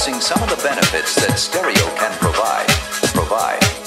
discussing some of the benefits that stereo can provide. Provide.